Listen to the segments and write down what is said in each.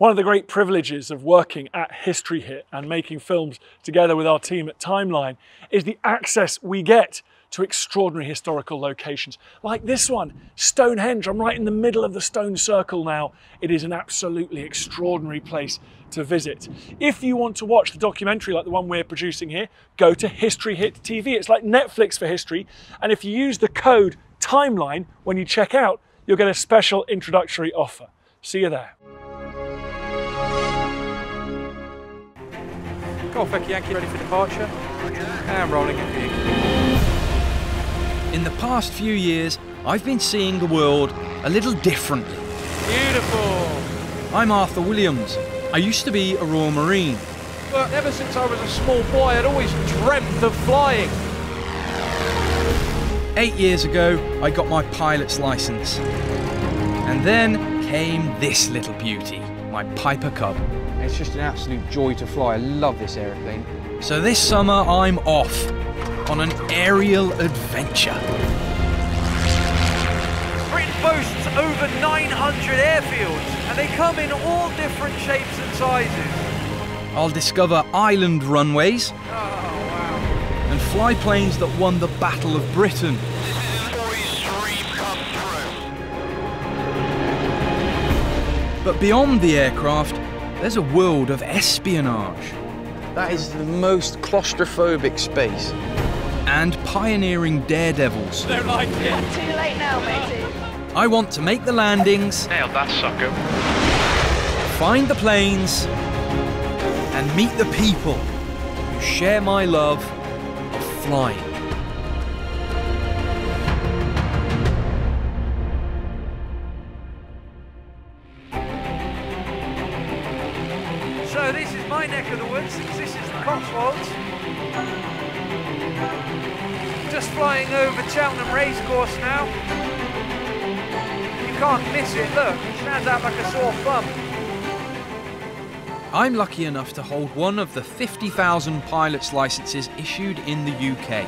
One of the great privileges of working at History Hit and making films together with our team at Timeline is the access we get to extraordinary historical locations like this one, Stonehenge. I'm right in the middle of the stone circle now. It is an absolutely extraordinary place to visit. If you want to watch the documentary like the one we're producing here, go to History Hit TV. It's like Netflix for history. And if you use the code TIMELINE when you check out, you'll get a special introductory offer. See you there. Golf Echo Yankee ready for departure. And rolling in vehicle. In the past few years, I've been seeing the world a little differently. Beautiful. I'm Arthur Williams. I used to be a Royal Marine. But ever since I was a small boy, I'd always dreamt of flying. Eight years ago, I got my pilot's license. And then came this little beauty, my Piper Cub. It's just an absolute joy to fly. I love this aeroplane. So this summer, I'm off on an aerial adventure. Britain boasts over 900 airfields, and they come in all different shapes and sizes. I'll discover island runways Oh, wow. and fly planes that won the Battle of Britain. But beyond the aircraft, there's a world of espionage That is the most claustrophobic space. and pioneering daredevils. Don't like it. Too late now, matey. I want to make the landings, Nailed that sucker. find the planes, and meet the people who share my love of flying. Cheltenham Racecourse now. You can't miss it. Look, it stands out like a sore thumb. I'm lucky enough to hold one of the 50,000 pilot's licenses issued in the UK.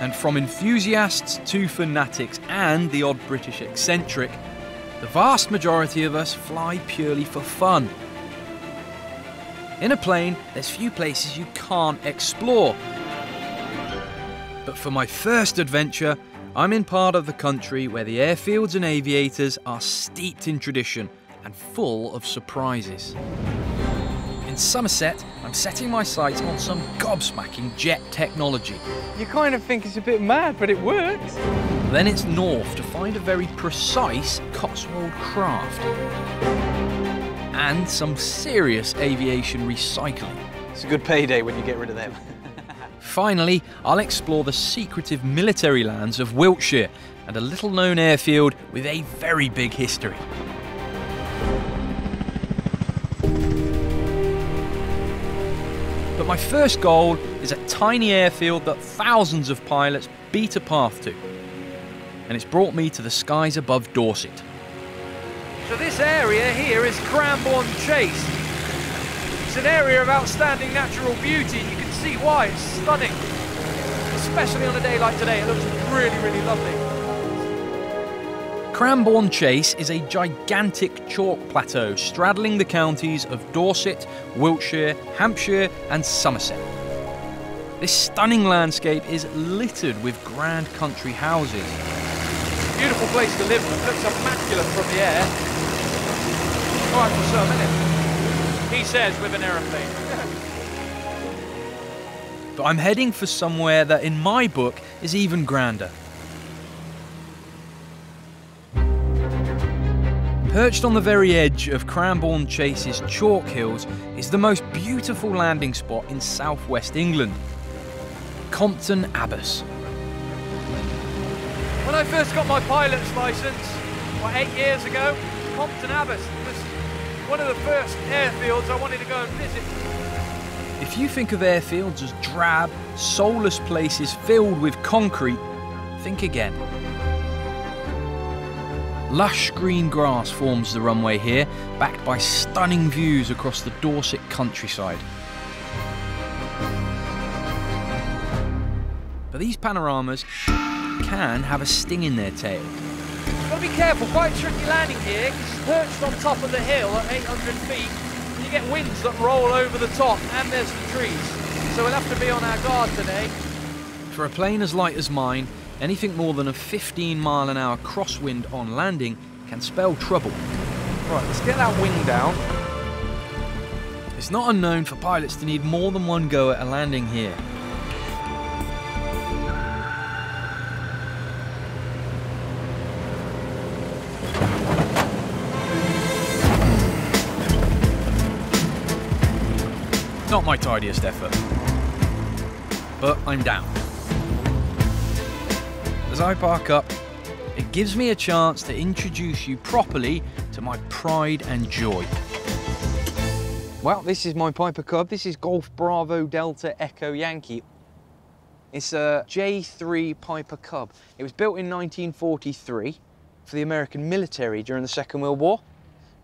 And from enthusiasts to fanatics and the odd British eccentric, the vast majority of us fly purely for fun. In a plane, there's few places you can't explore. But for my first adventure, I'm in part of the country where the airfields and aviators are steeped in tradition and full of surprises. In Somerset, I'm setting my sights on some gobsmacking jet technology. You kind of think it's a bit mad, but it works. Then it's north to find a very precise Cotswold craft. And some serious aviation recycling. It's a good payday when you get rid of them. Finally, I'll explore the secretive military lands of Wiltshire and a little known airfield with a very big history. But my first goal is a tiny airfield that thousands of pilots beat a path to. And it's brought me to the skies above Dorset. So this area here is Cranborne Chase. It's an area of outstanding natural beauty you see why. It's stunning. Especially on a day like today, it looks really, really lovely. Cranborne Chase is a gigantic chalk plateau straddling the counties of Dorset, Wiltshire, Hampshire, and Somerset. This stunning landscape is littered with grand country houses, Beautiful place to live. It looks immaculate from the air. All right for some, isn't? He says with an aeroplane. But I'm heading for somewhere that, in my book, is even grander. Perched on the very edge of Cranborne Chase's chalk hills is the most beautiful landing spot in southwest England Compton Abbas. When I first got my pilot's license, what, eight years ago, Compton Abbas was one of the first airfields I wanted to go and visit. If you think of airfields as drab, soulless places filled with concrete, think again. Lush green grass forms the runway here, backed by stunning views across the Dorset countryside. But these panoramas can have a sting in their tail. You've Got to be careful, quite tricky landing here. He's perched on top of the hill at 800 feet. Get winds that roll over the top and there's the trees. So we'll have to be on our guard today. For a plane as light as mine, anything more than a 15 mile an hour crosswind on landing can spell trouble. Right, let's get that wing down. It's not unknown for pilots to need more than one go at a landing here. Not my tidiest effort. But I'm down. As I park up, it gives me a chance to introduce you properly to my pride and joy. Well, this is my Piper Cub. This is Golf Bravo Delta Echo Yankee. It's a J3 Piper Cub. It was built in 1943 for the American military during the Second World War.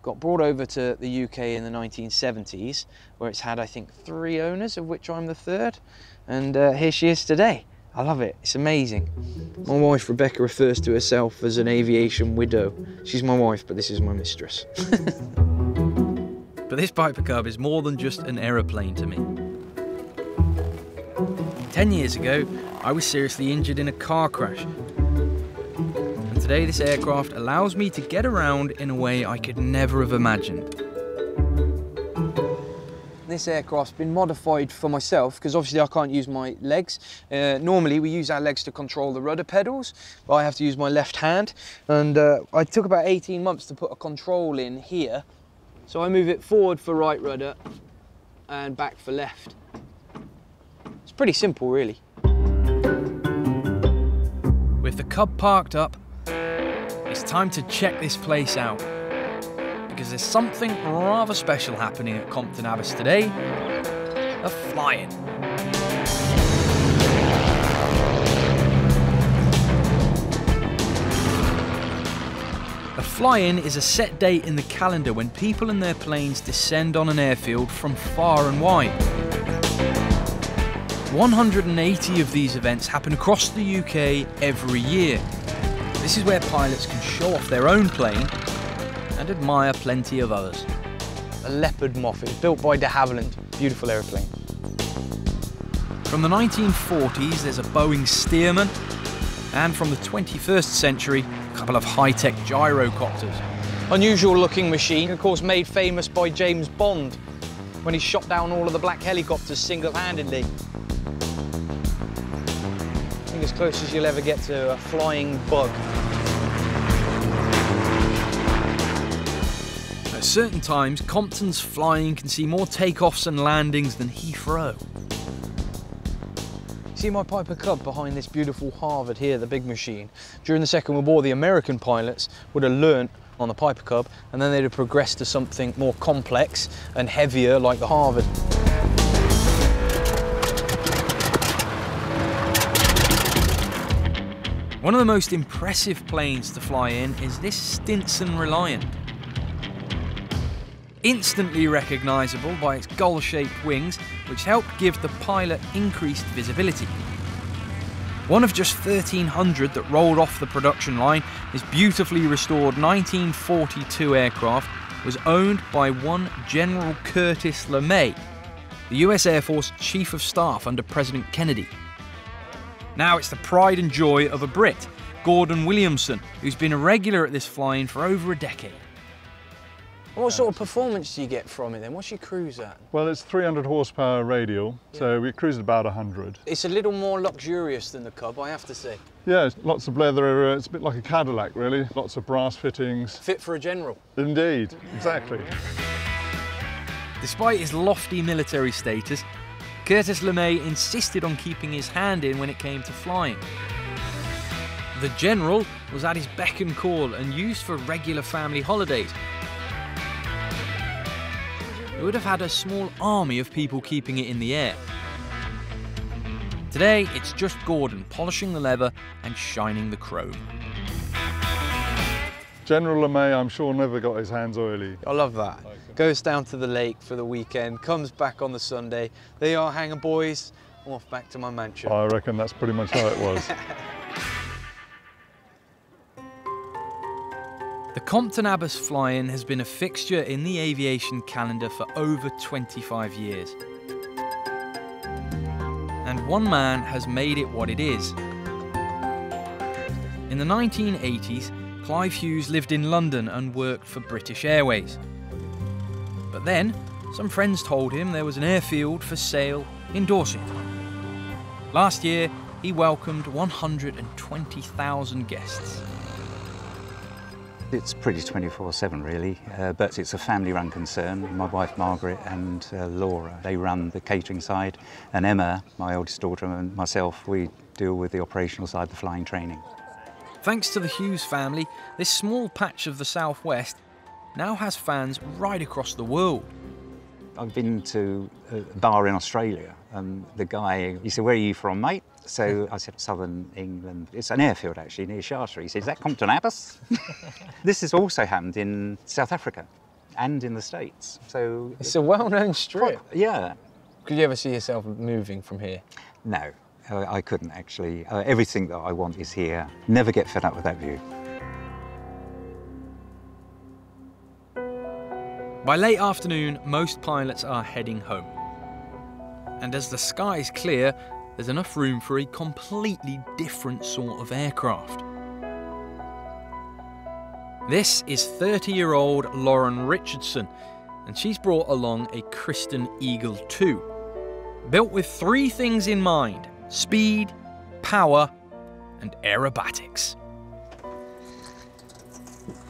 Got brought over to the UK in the 1970s, where it's had, I think, three owners, of which I'm the third. And uh, here she is today. I love it. It's amazing. My wife, Rebecca, refers to herself as an aviation widow. She's my wife, but this is my mistress. But this Piper Cub is more than just an aeroplane to me. Ten years ago, I was seriously injured in a car crash. Today, this aircraft allows me to get around in a way I could never have imagined. This aircraft's been modified for myself because obviously I can't use my legs. Uh, normally we use our legs to control the rudder pedals, but I have to use my left hand. And uh, I took about 18 months to put a control in here. So I move it forward for right rudder and back for left. It's pretty simple really. With the Cub parked up, it's time to check this place out. Because there's something rather special happening at Compton Abbas today a fly-in. A fly-in is a set date in the calendar when people and their planes descend on an airfield from far and wide. 180 of these events happen across the UK every year. This is where pilots can show off their own plane and admire plenty of others. A Leopard Moth, was built by de Havilland. Beautiful aeroplane. From the 1940s, there's a Boeing Stearman, and from the 21st century, a couple of high-tech gyrocopters. Unusual looking machine, of course made famous by James Bond when he shot down all of the black helicopters single-handedly. I think as close as you'll ever get to a fly-in bug. At certain times, Compton's flying can see more takeoffs and landings than Heathrow. See my Piper Cub behind this beautiful Harvard here, the big machine. During the Second World War, the American pilots would have learnt on the Piper Cub, and then they'd have progressed to something more complex and heavier like the Harvard. One of the most impressive planes to fly in is this Stinson Reliant. Instantly recognisable by its gull-shaped wings, which helped give the pilot increased visibility. One of just 1,300 that rolled off the production line, this beautifully restored 1942 aircraft was owned by one General Curtis LeMay, the US Air Force Chief of Staff under President Kennedy. Now it's the pride and joy of a Brit, Gordon Williamson, who's been a regular at this fly-in for over a decade. What sort of performance do you get from it then? What's your cruise at? Well, it's 300 horsepower radial, so we cruise at about 100. It's a little more luxurious than the Cub, I have to say. Yeah, it's lots of leather. It's a bit like a Cadillac, really. Lots of brass fittings. Fit for a general. Indeed, exactly. Despite his lofty military status, Curtis LeMay insisted on keeping his hand in when it came to flying. The General was at his beck and call and used for regular family holidays. It would have had a small army of people keeping it in the air. Today, it's just Gordon polishing the leather and shining the chrome. General LeMay, I'm sure, never got his hands oily. I love that. Goes down to the lake for the weekend, comes back on the Sunday. They are hangar boys. I'm off back to my mansion. I reckon that's pretty much how it was. The Compton Abbas fly-in has been a fixture in the aviation calendar for over 25 years. And one man has made it what it is. In the 1980s, Clive Hughes lived in London and worked for British Airways. But then, some friends told him there was an airfield for sale in Dorset. Last year, he welcomed 120,000 guests. It's pretty 24-7 really, uh, but it's a family-run concern. My wife Margaret and uh, Laura, they run the catering side, and Emma, my oldest daughter, and myself, we deal with the operational side, the flying training. Thanks to the Hughes family, this small patch of the southwest now has fans right across the world. I've been to a bar in Australia, and the guy, he said, where are you from, mate? So I said, southern England. It's an airfield, actually, near Charter. He said, is that Compton Abbas? this has also happened in South Africa and in the States. So It's a well-known strip. yeah, Could you ever see yourself moving from here? no, uh, I couldn't actually. Uh, everything that I want is here. Never get fed up with that view. By late afternoon, most pilots are heading home. And as the skies clear, there's enough room for a completely different sort of aircraft. This is 30 year old Lauren Richardson, and she's brought along a Christen Eagle 2. Built with three things in mind speed, power, and aerobatics.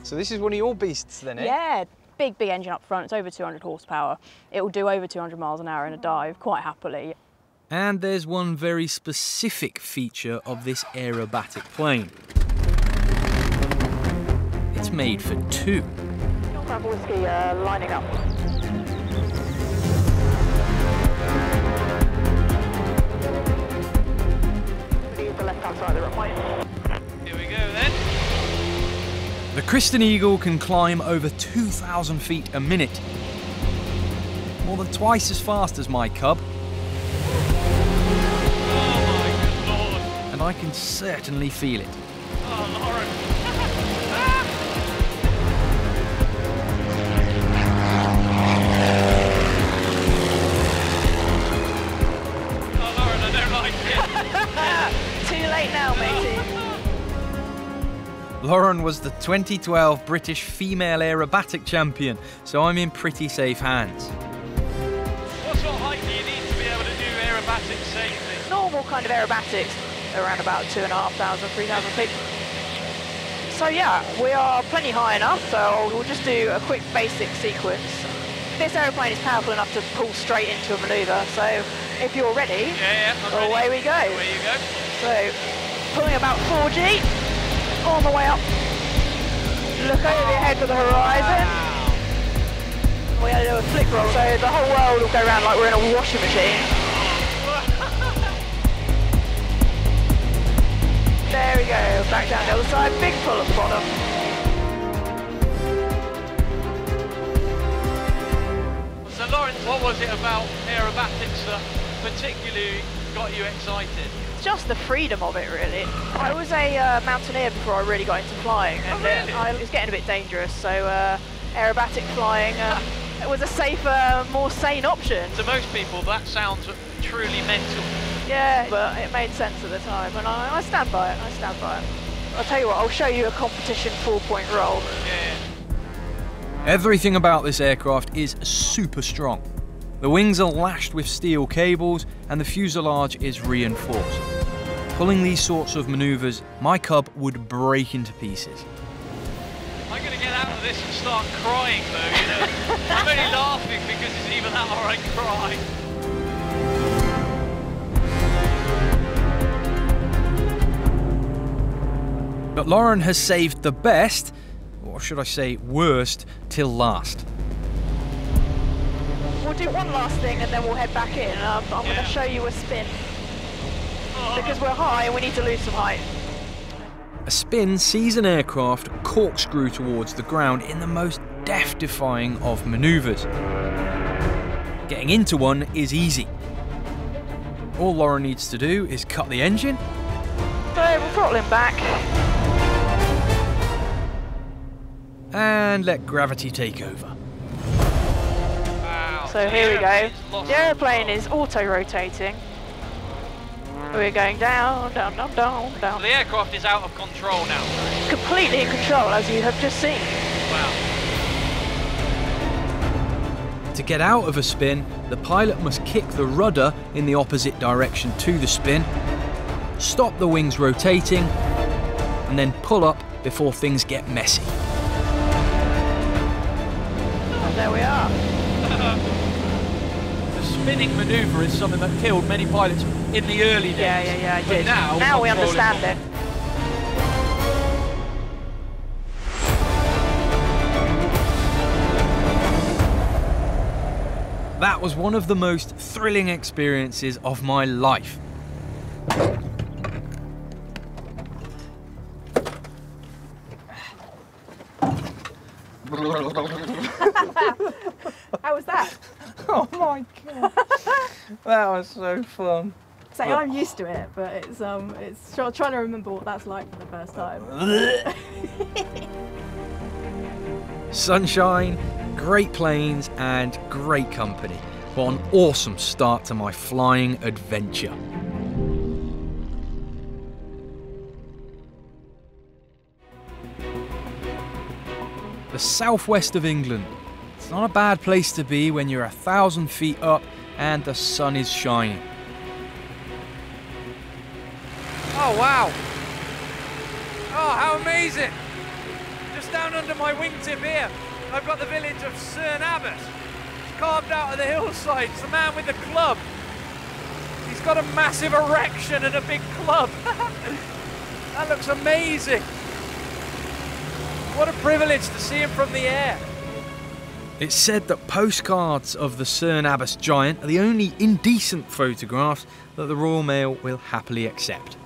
So this is one of your beasts then, eh? Yeah, big, big engine up front. It's over 200 horsepower. It will do over 200 miles an hour in a dive quite happily. And there's one very specific feature of this aerobatic plane. It's made for two. Bravo Whiskey uh, lining up. Here we go then. The Christen Eagle can climb over 2,000 feet a minute, more than twice as fast as my Cub, Oh my good lord. and I can certainly feel it. Oh, Lauren. oh, late now, matey. Lauren was the 2012 British Female Aerobatic Champion, so I'm in pretty safe hands. What sort of height do you need to be able to do aerobatics safely? Normal kind of aerobatics, around about two and a half thousand, three thousand feet. So yeah, we are plenty high enough, so we'll just do a quick basic sequence. This aeroplane is powerful enough to pull straight into a manoeuvre, so if you're ready, Yeah, yeah, I'm ready. away we go. Away you go. So, pulling about 4G, on the way up. Look over your head to the horizon. We're going to do a flick roll, so the whole world will go around like we're in a washing machine. There we go, back down the other side, big pull at the bottom. So, Lauren, what was it about aerobatics that particularly got you excited? Just the freedom of it, really. I was a uh, mountaineer before I really got into flying, and Oh, really? uh, I, it was getting a bit dangerous, so uh, aerobatic flying uh, it was a safer, more sane option. To most people, that sounds truly mental. Yeah, but it made sense at the time, and I, I stand by it. I stand by it. I'll tell you what. I'll show you a competition four-point roll. Yeah. Everything about this aircraft is super strong. The wings are lashed with steel cables and the fuselage is reinforced. Pulling these sorts of manoeuvres, my Cub would break into pieces. I'm going to get out of this and start crying, though, you know. I'm only laughing because it's either that or I cry. But Lauren has saved the best, or should I say worst, till last. We'll do one last thing, and then we'll head back in. Um, I'm going to show you a spin Oh, because we're high and we need to lose some height. A spin sees an aircraft corkscrew towards the ground in the most death-defying of manoeuvres. Getting into one is easy. All Lauren needs to do is cut the engine So we're throttling back. and let gravity take over. Wow. So here we go. The airplane is auto-rotating. Hmm. We're going down, down, down, down, So down. the aircraft is out of control now. Completely in control, as you have just seen. Wow. To get out of a spin, the pilot must kick the rudder in the opposite direction to the spin, stop the wings rotating, and then pull up before things get messy. Spinning manoeuvre is something that killed many pilots in the early days. Yeah, yeah, yeah, I But did. now, now we understand it. That was one of the most thrilling experiences of my life. How was that? Oh my god. that was so fun. So I'm used to it, but it's um, it's try- trying to remember what that's like for the first time. Sunshine, great planes, and great company. What an awesome start to my flying adventure. The southwest of England. It's not a bad place to be when you're a thousand feet up and the sun is shining. Oh, wow. Oh, how amazing. Just down under my wingtip here, I've got the village of Abbas. It's carved out of the hillside. It's the man with the club. He's got a massive erection and a big club. that looks amazing. What a privilege to see him from the air. It's said that postcards of the Cerne Abbas giant are the only indecent photographs that the Royal Mail will happily accept.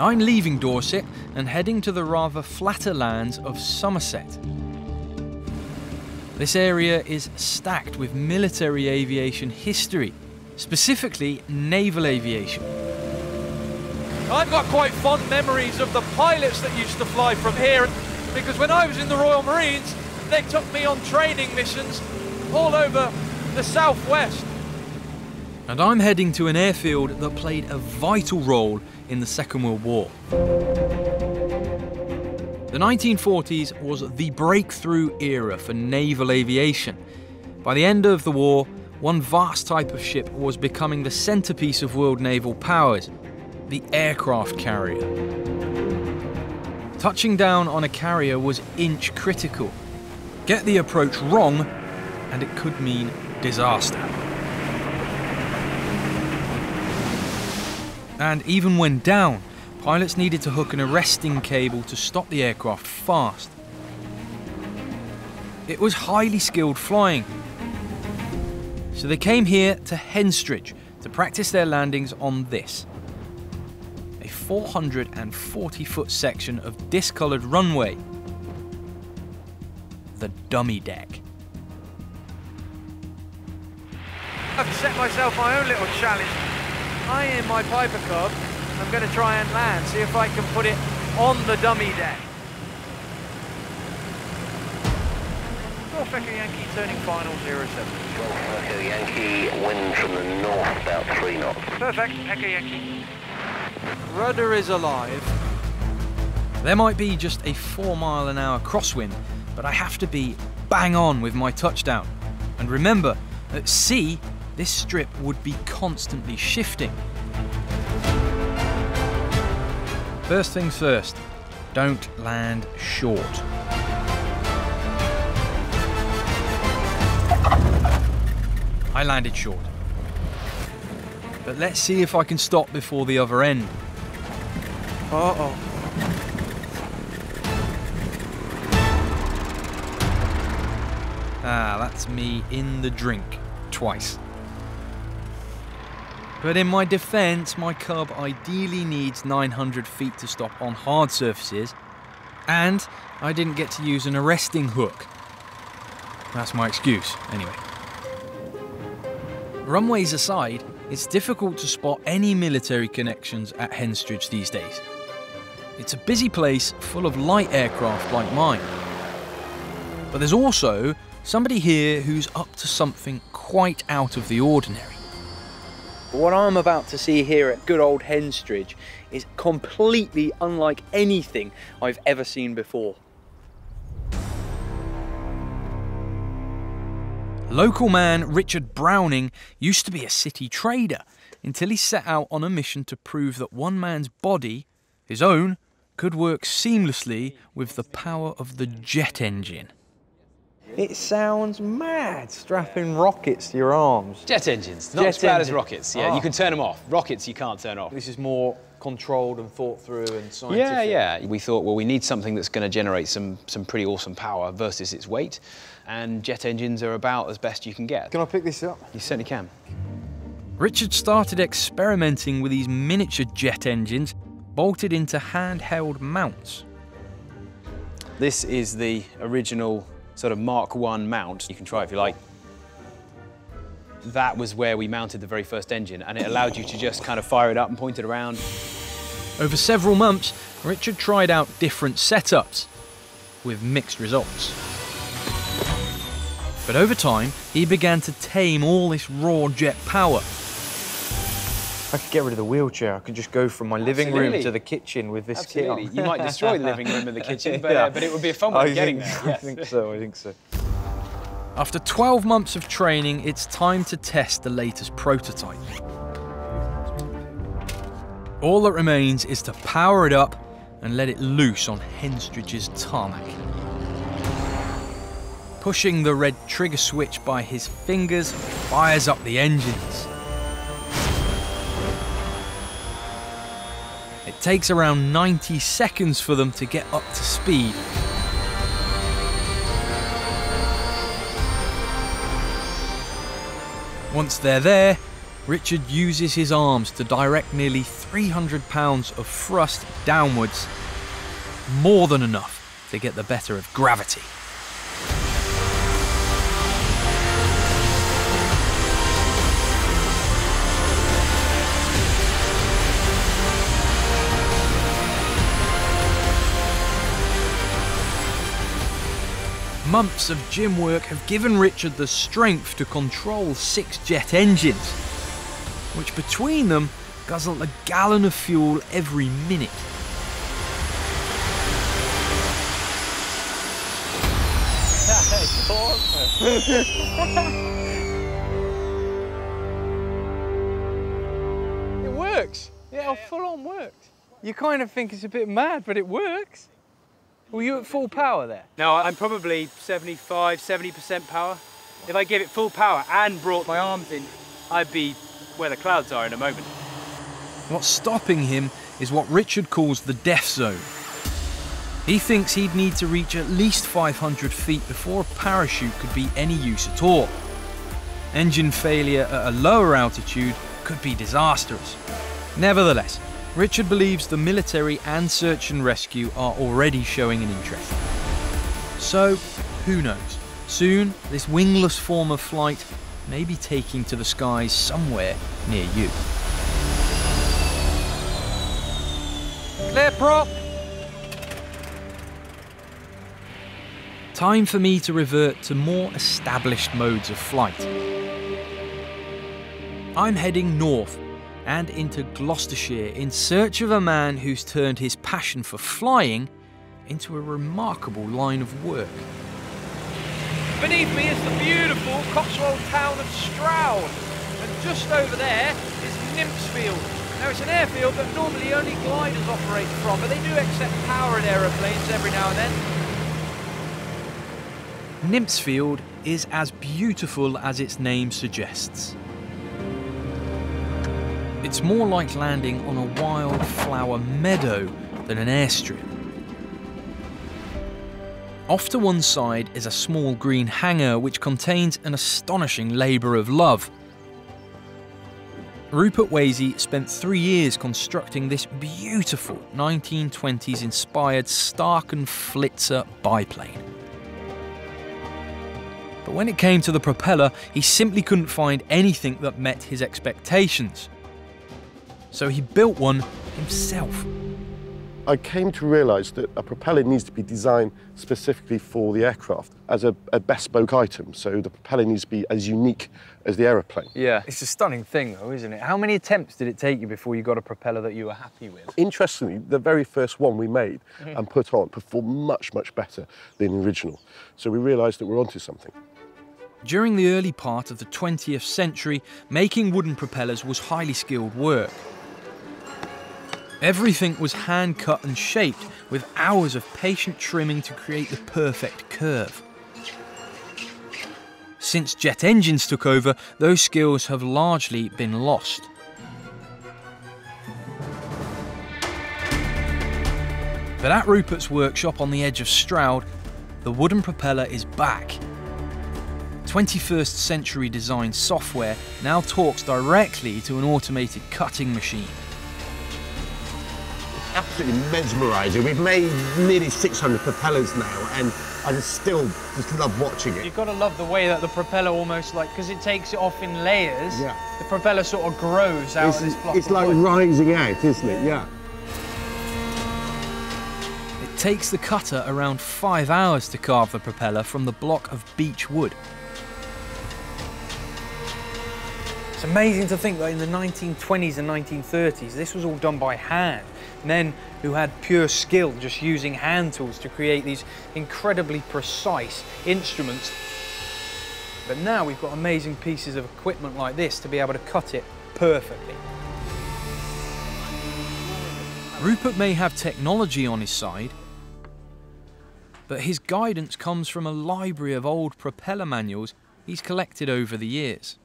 I'm leaving Dorset and heading to the rather flatter lands of Somerset. This area is stacked with military aviation history, specifically naval aviation. I've got quite fond memories of the pilots that used to fly from here because when I was in the Royal Marines, they took me on training missions all over the southwest. And I'm heading to an airfield that played a vital role in the Second World War. The 1940s was the breakthrough era for naval aviation. By the end of the war, one vast type of ship was becoming the centerpiece of world naval powers the aircraft carrier. Touching down on a carrier was inch critical. Get the approach wrong, and it could mean disaster. And even when down, pilots needed to hook an arresting cable to stop the aircraft fast. It was highly skilled flying. So they came here to Henstridge to practice their landings on this 440 foot section of discoloured runway. The dummy deck. I've set myself my own little challenge. I, in my Piper Cub, I'm going to try and land, see if I can put it on the dummy deck. Golf Echo Yankee turning final 07. Golf Echo Yankee, wind from the north about 3 knots. Perfect, Echo Yankee. Rudder is alive. There might be just a 4 mile an hour crosswind, but I have to be bang on with my touchdown. And remember, at sea, this strip would be constantly shifting. First things first, don't land short. I landed short. But let's see if I can stop before the other end. Uh-oh. Ah, that's me in the drink twice. But in my defence, my cub ideally needs 900 feet to stop on hard surfaces, and I didn't get to use an arresting hook. That's my excuse, anyway. Runways aside, it's difficult to spot any military connections at Henstridge these days. It's a busy place full of light aircraft like mine. But there's also somebody here who's up to something quite out of the ordinary. What I'm about to see here at good old Henstridge is completely unlike anything I've ever seen before. Local man Richard Browning used to be a city trader until he set out on a mission to prove that one man's body, his own, could work seamlessly with the power of the jet engine. It sounds mad strapping rockets to your arms. Jet engines, not Jet as bad as rockets. Yeah, Ah. you can turn them off. Rockets you can't turn off. This is more controlled and thought through and scientific. Yeah, yeah. We thought, well, we need something that's going to generate some some pretty awesome power versus its weight, and jet engines are about as best you can get. Can I pick this up? You certainly can. Richard started experimenting with these miniature jet engines bolted into handheld mounts. This is the original sort of Mark One mount. You can try it if you like. That was where we mounted the very first engine, and it allowed you to just kind of fire it up and point it around. Over several months, Richard tried out different setups with mixed results. But over time, he began to tame all this raw jet power. I could get rid of the wheelchair. I could just go from my living room to the kitchen with this Absolutely. kit on. You might destroy the living room and the kitchen, but, Yeah. uh, but it would be a fun way I of getting think- there. I think so, I think so. After 12 months of training, it's time to test the latest prototype. All that remains is to power it up and let it loose on Henstridge's tarmac. Pushing the red trigger switch by his fingers fires up the engines. It takes around 90 seconds for them to get up to speed. Once they're there, Richard uses his arms to direct nearly 300 pounds of thrust downwards, more than enough to get the better of gravity. Months of gym work have given Richard the strength to control six jet engines, which between them guzzle a gallon of fuel every minute. It works. Yeah, full on works. You kind of think it's a bit mad, but it works. Were you at full power there? No, I'm probably 75, 70% power. If I gave it full power and brought my arms in, I'd be where the clouds are in a moment. What's stopping him is what Richard calls the death zone. He thinks he'd need to reach at least 500 feet before a parachute could be any use at all. Engine failure at a lower altitude could be disastrous. Nevertheless, Richard believes the military and search and rescue are already showing an interest. So, who knows? Soon, this wingless form of flight may be taking to the skies somewhere near you. Clear prop. Time for me to revert to more established modes of flight. I'm heading north and into Gloucestershire in search of a man who's turned his passion for flying into a remarkable line of work. Beneath me is the beautiful Cotswold town of Stroud. And just over there is Nympsfield. Now it's an airfield that normally only gliders operate from, but they do accept powered aeroplanes every now and then. Nympsfield is as beautiful as its name suggests. It's more like landing on a wildflower meadow than an airstrip. Off to one side is a small green hangar which contains an astonishing labour of love. Rupert Wasey spent three years constructing this beautiful 1920s inspired Staaken Flitzer biplane. But when it came to the propeller, he simply couldn't find anything that met his expectations. So he built one himself. I came to realise that a propeller needs to be designed specifically for the aircraft as a, a bespoke item. So the propeller needs to be as unique as the aeroplane. Yeah. It's a stunning thing though, isn't it? How many attempts did it take you before you got a propeller that you were happy with? Interestingly, the very first one we made mm-hmm. and put on performed much, much better than the original. So we realised that we're onto something. During the early part of the 20th century, making wooden propellers was highly skilled work. Everything was hand cut and shaped, with hours of patient trimming to create the perfect curve. Since jet engines took over, those skills have largely been lost. But at Rupert's workshop on the edge of Stroud, the wooden propeller is back. 21st century design software now talks directly to an automated cutting machine. Absolutely mesmerising. We've made nearly 600 propellers now, and I just still just love watching it. You've got to love the way that the propeller almost like, because it takes it off in layers, Yeah. the propeller sort of grows out It's, of this block it's of like wood. rising out, isn't it? Yeah. It takes the cutter around five hours to carve the propeller from the block of beech wood. It's amazing to think that in the 1920s and 1930s, this was all done by hand. Men who had pure skill just using hand tools to create these incredibly precise instruments. But now we've got amazing pieces of equipment like this to be able to cut it perfectly. Rupert may have technology on his side, but his guidance comes from a library of old propeller manuals he's collected over the years.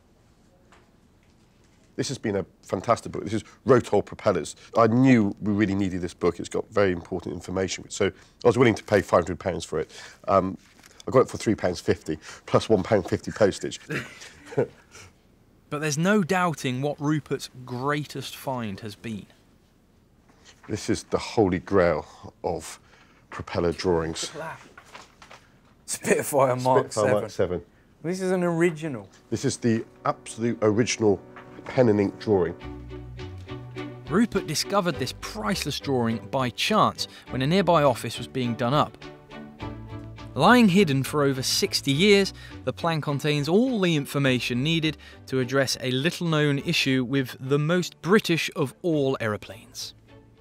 This has been a fantastic book. This is Rotor Propellers. I knew we really needed this book. It's got very important information. So I was willing to pay £500 for it. Um, I got it for £3.50 plus £1.50 postage. But there's no doubting what Rupert's greatest find has been. this is the holy grail of propeller drawings. Spitfire Mark Spitfire 7. Mark 7. This is an original. This is the absolute original pen and ink drawing. Rupert discovered this priceless drawing by chance when a nearby office was being done up. Lying hidden for over 60 years, the plan contains all the information needed to address a little known issue with the most British of all aeroplanes.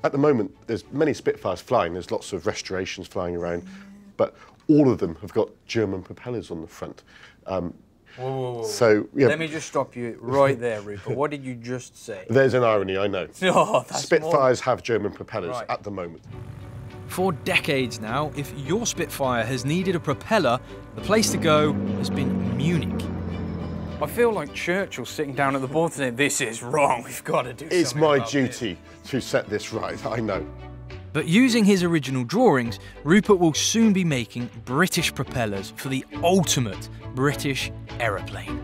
At the moment, there's many Spitfires flying. There's lots of restorations flying around, but all of them have got German propellers on the front. Um, Whoa, whoa, whoa. So, yeah. Let me just stop you right there, Rupert. What did you just say? There's an irony, I know. Oh, that's Spitfires have German propellers Right. at the moment. For decades now, if your Spitfire has needed a propeller, the place to go has been Munich. I feel like Churchill sitting down at the board saying, This is wrong, we've got to do It's something It's my about this." duty to set this right, I know. But using his original drawings, Rupert will soon be making British propellers for the ultimate British aeroplane.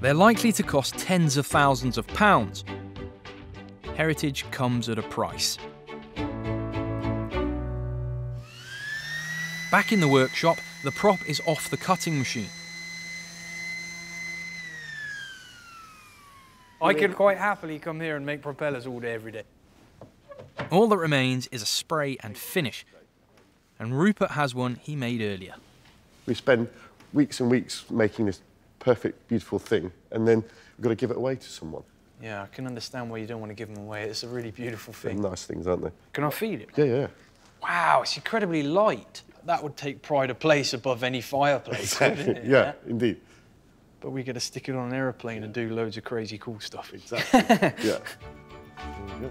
They're likely to cost tens of thousands of pounds. Heritage comes at a price. Back in the workshop, the prop is off the cutting machine. I could quite happily come here and make propellers all day, every day. All that remains is a spray and finish. And Rupert has one he made earlier. We spend weeks and weeks making this perfect, beautiful thing, and then we've got to give it away to someone. Yeah, I can understand why you don't want to give them away. It's a really beautiful They're thing. nice things, aren't they? Can I feel it? Yeah, yeah. Wow, it's incredibly light. That would take pride of place above any fireplace, wouldn't it? yeah, indeed. But we got to stick it on an aeroplane and do loads of crazy cool stuff. Exactly. yeah.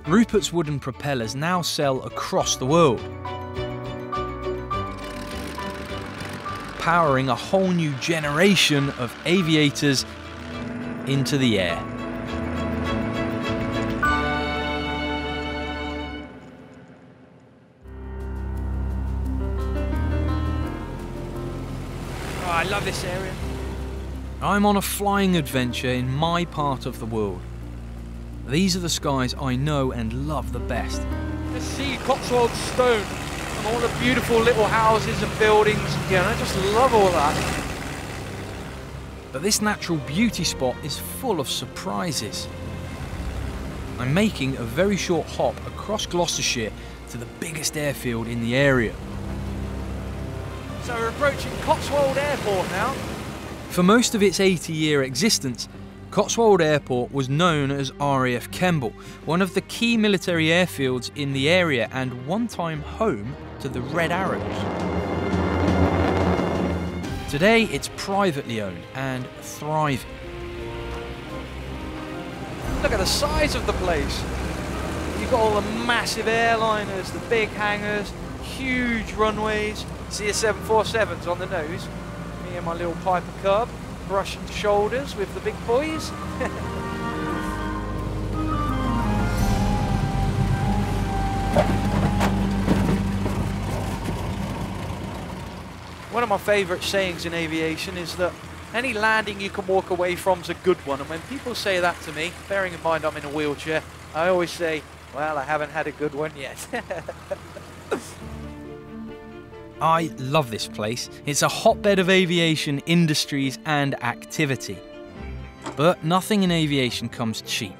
Rupert's wooden propellers now sell across the world, powering a whole new generation of aviators into the air. Oh, I love this area. I'm on a flying adventure in my part of the world. These are the skies I know and love the best. Just see Cotswold Stone and all the beautiful little houses and buildings. Yeah, I just love all that. But this natural beauty spot is full of surprises. I'm making a very short hop across Gloucestershire to the biggest airfield in the area. So we're approaching Cotswold Airport now. For most of its 80 year existence, Cotswold Airport was known as RAF Kemble, one of the key military airfields in the area and one time home to the Red Arrows. Today it's privately owned and thriving. Look at the size of the place. You've got all the massive airliners, the big hangars, huge runways. See the 747s on the nose. Me and my little Piper Cub brushing shoulders with the big boys. One of my favourite sayings in aviation is that any landing you can walk away from is a good one. And when people say that to me, bearing in mind I'm in a wheelchair, I always say, well, I haven't had a good one yet. I love this place. It's a hotbed of aviation industries and activity. But nothing in aviation comes cheap.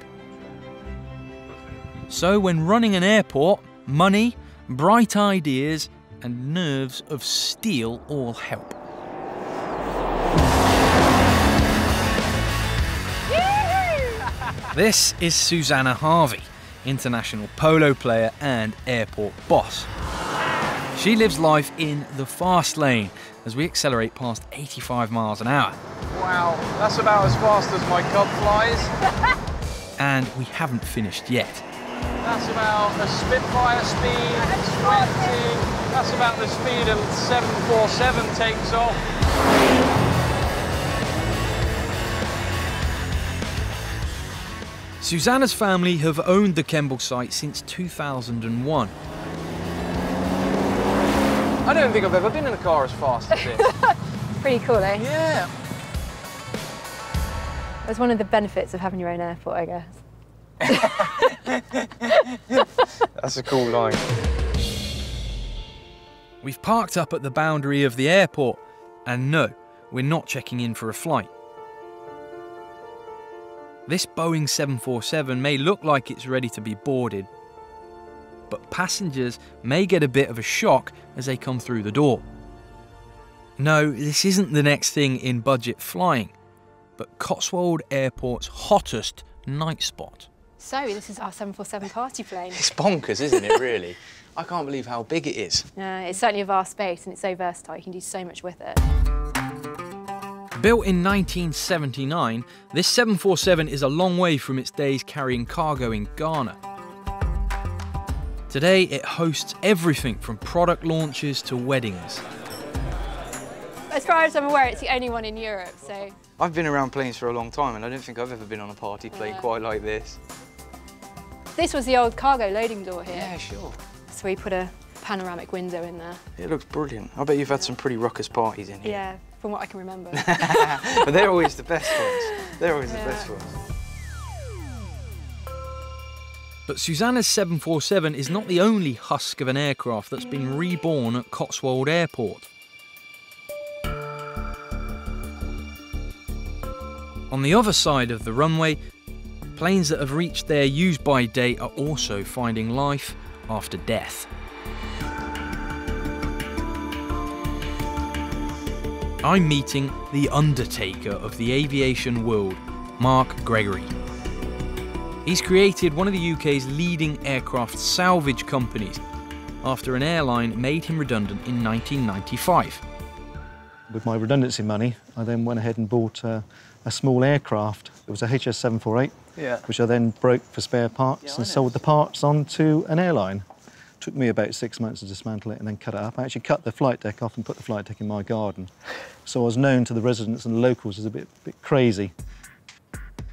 So when running an airport, money, bright ideas, and nerves of steel all help. This is Susanna Harvey, international polo player and airport boss. She lives life in the fast lane as we accelerate past 85 miles an hour. wow, that's about as fast as my Cub flies. And we haven't finished yet. That's about the Spitfire speed, 20. That's about the speed a 747 takes off. Susanna's family have owned the Kemble site since 2001. I don't think I've ever been in a car as fast as this. Pretty cool, eh? yeah. That's one of the benefits of having your own airport, I guess. That's a cool line. We've parked up at the boundary of the airport, and no, we're not checking in for a flight. This Boeing 747 may look like it's ready to be boarded, but passengers may get a bit of a shock as they come through the door. No, this isn't the next thing in budget flying, but Cotswold Airport's hottest night spot. So, this is our 747 party plane. It's bonkers, isn't it, really? I can't believe how big it is. Yeah, it's certainly a vast space and it's so versatile, you can do so much with it. Built in 1979, this 747 is a long way from its days carrying cargo in Ghana. Today, it hosts everything from product launches to weddings. As far as I'm aware, it's the only one in Europe, so I've been around planes for a long time and I don't think I've ever been on a party plane Yeah. quite like this. this was the old cargo loading door here. Yeah, sure. So we put a panoramic window in there. It looks brilliant. I bet you've had some pretty ruckus parties in here. Yeah, from what I can remember. but they're always the best ones. They're always Yeah. the best ones. But Susanna's 747 is not the only husk of an aircraft that's been reborn at Cotswold Airport. On the other side of the runway, planes that have reached their use by date are also finding life after death. I'm meeting the undertaker of the aviation world, Mark Gregory. He's created one of the UK's leading aircraft salvage companies after an airline made him redundant in 1995. With my redundancy money, I then went ahead and bought uh, a small aircraft. It was a HS748, Yeah. which I then broke for spare parts and sold the parts on to an airline. Took me about six months to dismantle it and then cut it up. I actually cut the flight deck off and put the flight deck in my garden. So I was known to the residents and the locals as a bit, bit crazy.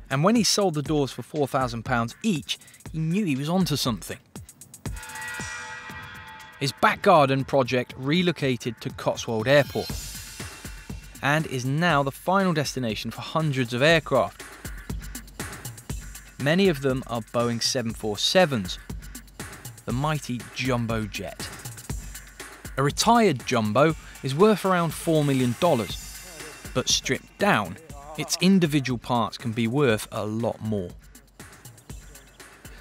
And when he sold the doors for £4,000 each, he knew he was onto something. His back garden project relocated to Cotswold Airport and is now the final destination for hundreds of aircraft. Many of them are Boeing 747s, the mighty jumbo jet. A retired jumbo is worth around $4 million, but stripped down, its individual parts can be worth a lot more.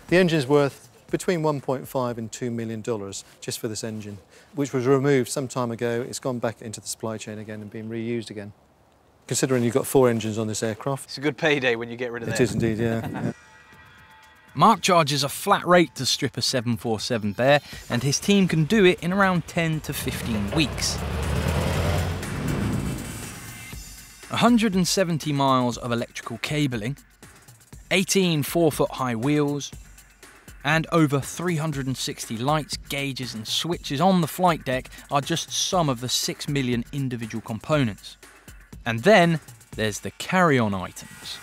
The engine's worth between 1.5 and 2 million dollars just for this engine, which was removed some time ago. It's gone back into the supply chain again and been reused again. Considering you've got four engines on this aircraft. It's a good payday when you get rid of It them. is indeed, yeah. Mark charges a flat rate to strip a 747 bare, and his team can do it in around 10 to 15 weeks. 170 miles of electrical cabling, 18 4 foot high wheels, and over 360 lights, gauges, and switches on the flight deck are just some of the 6 million individual components. And then there's the carry on items.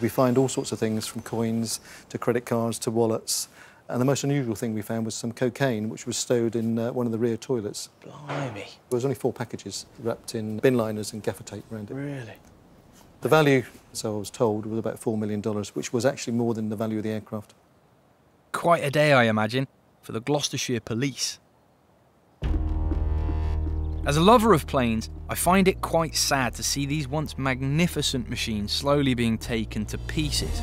We find all sorts of things from coins to credit cards to wallets. And the most unusual thing we found was some cocaine, which was stowed in uh, one of the rear toilets. Blimey. There was only four packages wrapped in bin liners and gaffer tape around it. Really? The value, so I was told, was about $4 million, which was actually more than the value of the aircraft. Quite a day, I imagine, for the Gloucestershire police. As a lover of planes, I find it quite sad to see these once magnificent machines slowly being taken to pieces.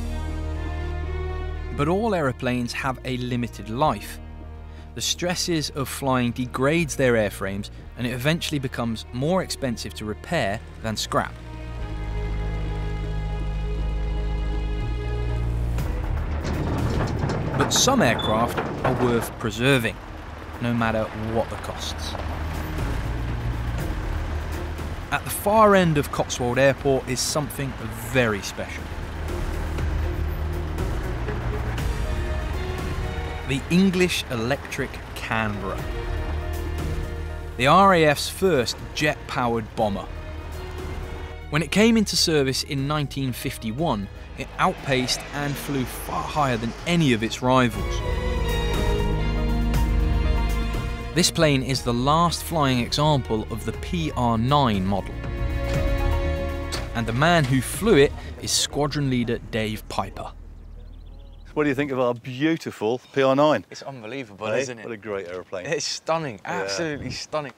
But all aeroplanes have a limited life. The stresses of flying degrades their airframes and it eventually becomes more expensive to repair than scrap. But some aircraft are worth preserving, no matter what the costs. At the far end of Cotswold Airport is something very special. The English Electric Canberra. The RAF's first jet powered bomber. When it came into service in 1951, it outpaced and flew far higher than any of its rivals. This plane is the last flying example of the PR9 model. And the man who flew it is squadron leader Dave Piper. What do you think of our beautiful PR9? It's unbelievable, Eh? isn't it? What a great aeroplane. It's stunning, Yeah. absolutely stunning.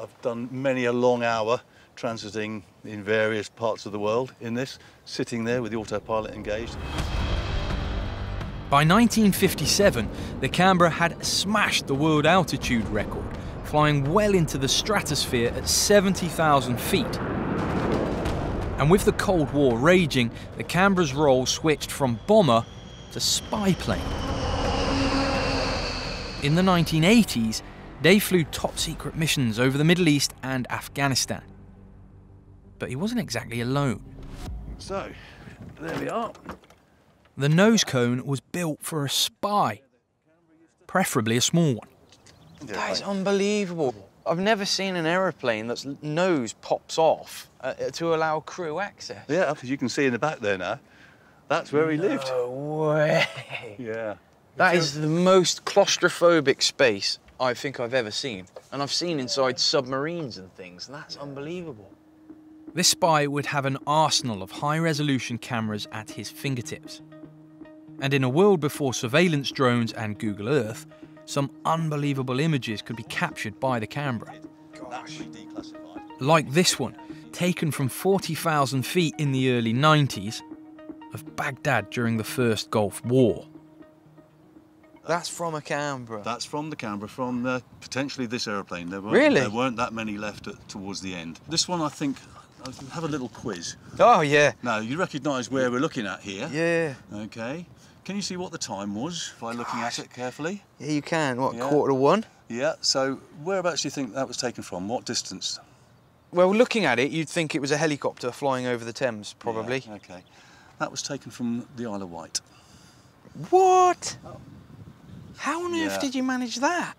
I've done many a long hour transiting in various parts of the world in this, sitting there with the autopilot engaged. By 1957, the Canberra had smashed the world altitude record, flying well into the stratosphere at 70,000 feet. And with the Cold War raging, the Canberra's role switched from bomber to spy plane. In the 1980s, they flew top secret missions over the Middle East and Afghanistan. But he wasn't exactly alone. So, there we are. The nose cone was built for a spy, preferably a small one. That is unbelievable. I've never seen an aeroplane that's nose pops off uh, to allow crew access. Yeah, as you can see in the back there now, that's where he lived. No way. Yeah. That is the most claustrophobic space I think I've ever seen. And I've seen inside submarines and things. And That's unbelievable. This spy would have an arsenal of high resolution cameras at his fingertips. And in a world before surveillance drones and Google Earth, some unbelievable images could be captured by the Canberra. Like this one, taken from 40,000 feet in the early 90s of Baghdad during the First Gulf War. That's from a Canberra. That's from the Canberra, from uh, potentially this aeroplane. There weren't, Really? There weren't that many left at, towards the end. This one, I think, I'll have a little quiz. Oh, yeah. Now, you recognise where we're looking at here. Yeah. Okay. Can you see what the time was by looking at it carefully? Yeah, you can. What, Yeah. quarter to one? Yeah, so whereabouts do you think that was taken from? What distance? Well, looking at it, you'd think it was a helicopter flying over the Thames, probably. Yeah, okay. That was taken from the Isle of Wight. What? Oh. How on Yeah. earth did you manage that?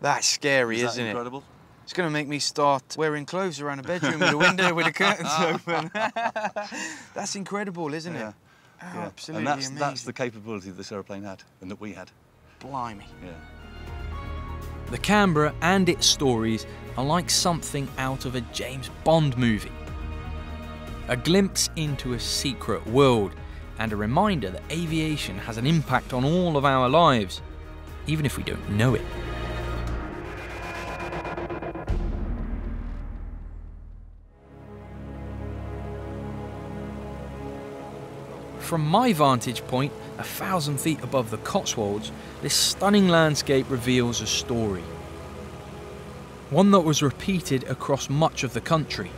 That's scary, Is that isn't incredible? it? It's going to make me start wearing clothes around a bedroom with a window with the curtains open. that's incredible, isn't Yeah. it? Oh, Yeah. Absolutely And that's, amazing. that's the capability that this aeroplane had and that we had. Blimey. Yeah. The Canberra and its stories are like something out of a James Bond movie. A glimpse into a secret world and a reminder that aviation has an impact on all of our lives, even if we don't know it. From my vantage point, a thousand feet above the Cotswolds, this stunning landscape reveals a story. One that was repeated across much of the country.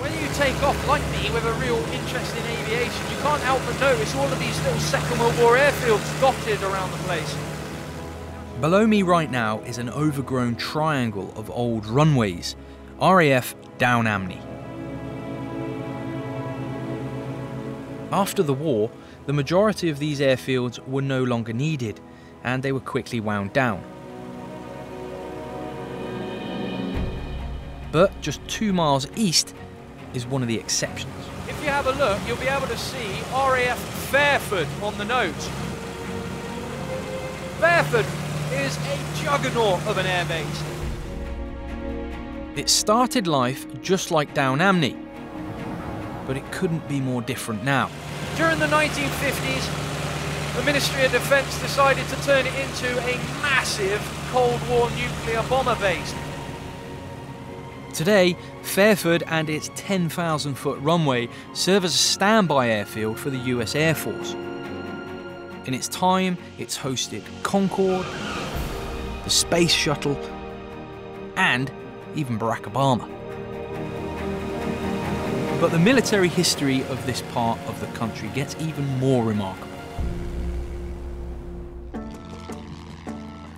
When you take off like me with a real interest in aviation, you can't help but notice all of these little Second World War airfields dotted around the place. Below me right now is an overgrown triangle of old runways, RAF Down Ampney. After the war, the majority of these airfields were no longer needed, and they were quickly wound down. But just two miles east is one of the exceptions. If you have a look, you'll be able to see RAF Fairford on the note. Fairford is a juggernaut of an airbase. It started life just like Down Ampney, but it couldn't be more different now. During the 1950s, the Ministry of Defence decided to turn it into a massive Cold War nuclear bomber base. Today, Fairford and its 10,000 foot runway serve as a standby airfield for the US Air Force. In its time, it's hosted Concorde, the Space Shuttle, and even Barack Obama. But the military history of this part of the country gets even more remarkable.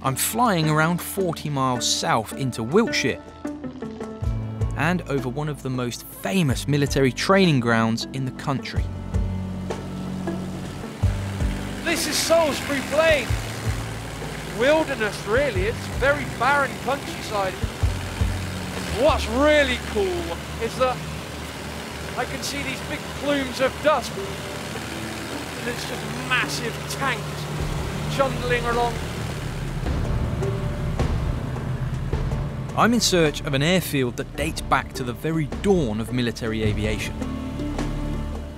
I'm flying around 40 miles south into Wiltshire and over one of the most famous military training grounds in the country. This is Salisbury Plain. Wilderness, really. It's very barren countryside. What's really cool is that I can see these big plumes of dust. And it's just massive tanks chundling along. I'm in search of an airfield that dates back to the very dawn of military aviation.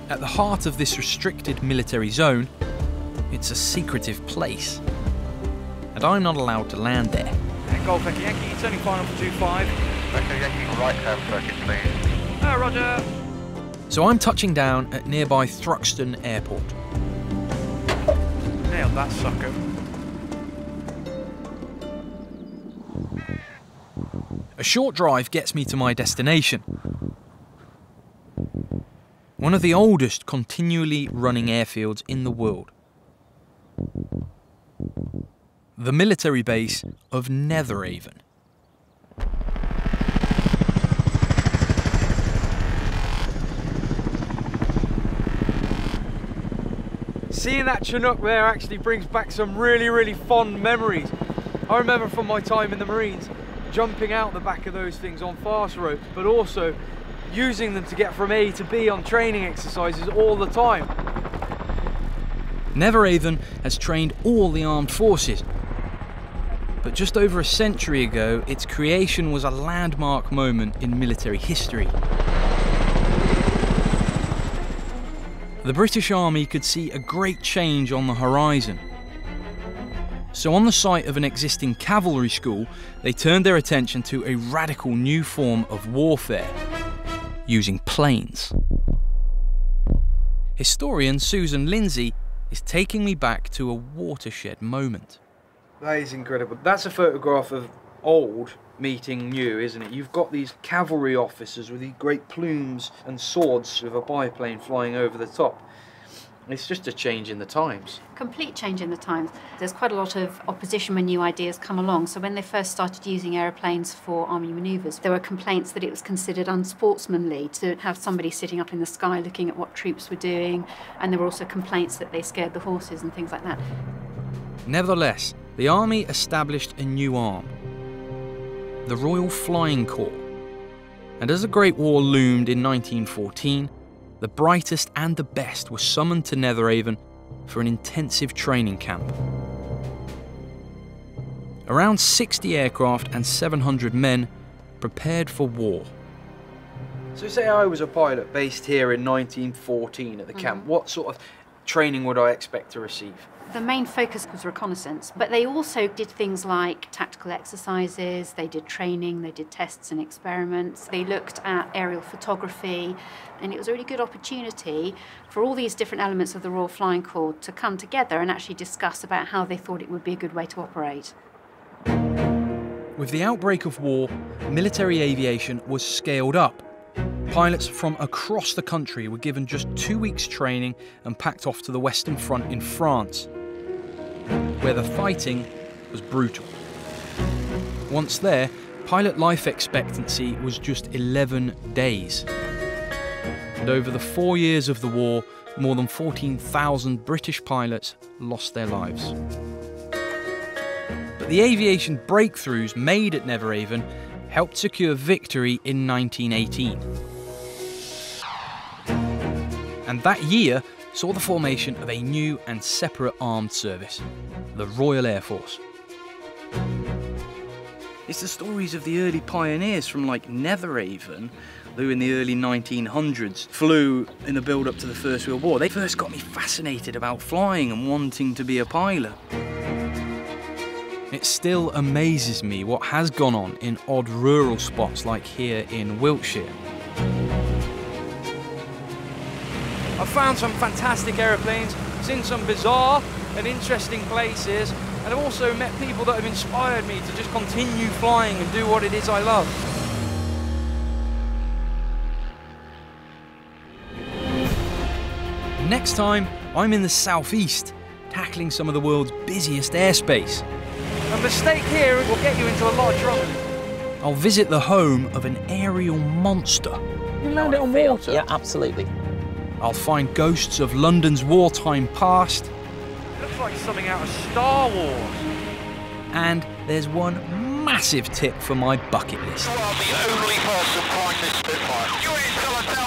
At the heart of this restricted military zone, it's a secretive place. And I'm not allowed to land there. Golf Echo Yankee, turning final for 2-5. Echo Yankee, right hand circuit, please. Ah, roger. So I'm touching down at nearby Thruxton Airport. Nailed that sucker. Short drive gets me to my destination. One of the oldest continually running airfields in the world. The military base of Netheravon. Seeing that Chinook there actually brings back some really, really fond memories. I remember from my time in the Marines, jumping out the back of those things on fast ropes, but also using them to get from A to B on training exercises all the time. Netheravon has trained all the armed forces. But just over a century ago, its creation was a landmark moment in military history. The British Army could see a great change on the horizon. So, on the site of an existing cavalry school, they turned their attention to a radical new form of warfare using planes. Historian Susan Lindsay is taking me back to a watershed moment. That is incredible. That's a photograph of old meeting new, isn't it? You've got these cavalry officers with these great plumes and swords with a biplane flying over the top. It's just a change in the times. Complete change in the times. There's quite a lot of opposition when new ideas come along. So when they first started using aeroplanes for army manoeuvres, there were complaints that it was considered unsportsmanly to have somebody sitting up in the sky looking at what troops were doing, and there were also complaints that they scared the horses and things like that. Nevertheless, the army established a new arm, the Royal Flying Corps. And as the Great War loomed in 1914, the brightest and the best were summoned to Netheravon for an intensive training camp. Around 60 aircraft and 700 men prepared for war. So, say I was a pilot based here in 1914 at the camp, mm. what sort of training would I expect to receive? The main focus was reconnaissance, but they also did things like tactical exercises, they did training, they did tests and experiments, they looked at aerial photography, and it was a really good opportunity for all these different elements of the Royal Flying Corps to come together and actually discuss about how they thought it would be a good way to operate. With the outbreak of war, military aviation was scaled up. Pilots from across the country were given just two weeks' training and packed off to the Western Front in France, where the fighting was brutal. Once there, pilot life expectancy was just 11 days. And over the four years of the war, more than 14,000 British pilots lost their lives. But the aviation breakthroughs made at Netheravon helped secure victory in 1918. And that year saw the formation of a new and separate armed service, the Royal Air Force. It's the stories of the early pioneers from like Netheravon who in the early 1900s flew in the build up to the First World War. They first got me fascinated about flying and wanting to be a pilot. It still amazes me what has gone on in odd rural spots like here in Wiltshire. I've found some fantastic aeroplanes, seen some bizarre and interesting places, and I've also met people that have inspired me to just continue flying and do what it is I love. Next time, I'm in the southeast, tackling some of the world's busiest airspace. A mistake here will get you into a lot of trouble. I'll visit the home of an aerial monster. You land it on water? Yeah, absolutely. I'll find ghosts of London's wartime past. Looks like something out of Star Wars. And there's one massive tip for my bucket list. You are the only person flying this Spitfire.